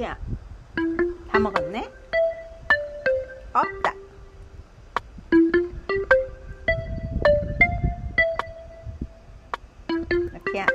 태양 다 먹었네? 없다 태양